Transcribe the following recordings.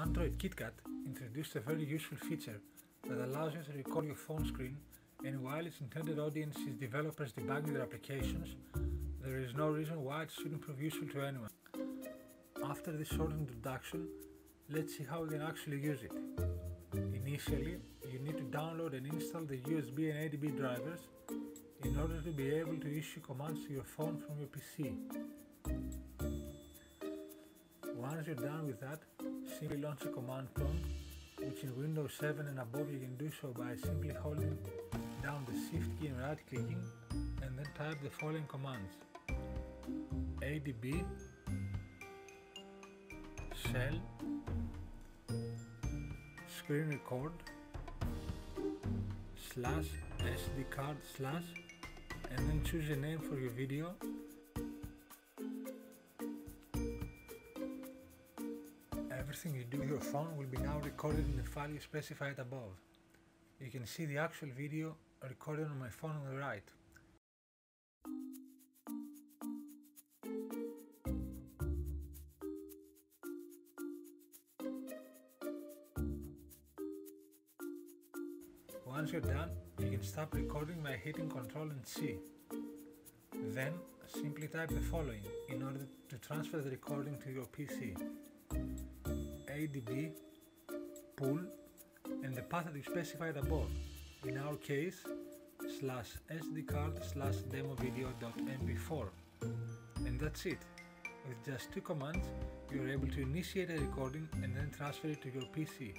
Android KitKat introduced a very useful feature that allows you to record your phone screen and while its intended audience is developers debugging their applications, there is no reason why it shouldn't prove useful to anyone. After this short introduction, let's see how we can actually use it. Initially, you need to download and install the USB and ADB drivers in order to be able to issue commands to your phone from your PC. Once you're done with that, simply launch a command prompt, which in Windows 7 and above you can do so by simply holding down the shift key and right clicking and then type the following commands. Adb shell screen record slash sd card slash and then choose a name for your video Everything you do with your phone will be now recorded in the file you specified above. You can see the actual video recorded on my phone on the right. Once you're done, you can stop recording by hitting Ctrl and C. Then, simply type the following in order to transfer the recording to your PC. ADB, pull, and the path that you specified above. In our case, slash sdcard slash demovideo.mp4. And that's it. With just two commands, you are able to initiate a recording and then transfer it to your PC.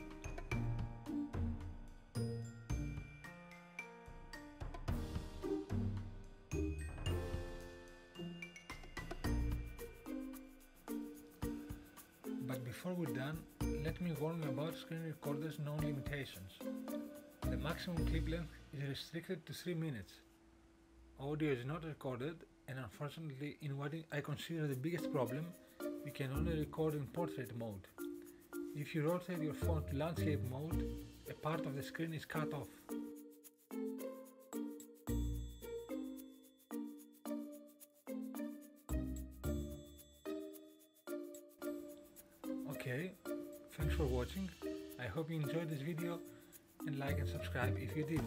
Before we're done, let me warn you about screen recorders' known limitations. The maximum clip length is restricted to 3 minutes. Audio is not recorded and unfortunately in what I consider the biggest problem, we can only record in portrait mode. If you rotate your phone to landscape mode, a part of the screen is cut off. Okay, thanks for watching. I hope you enjoyed this video and like and subscribe if you did.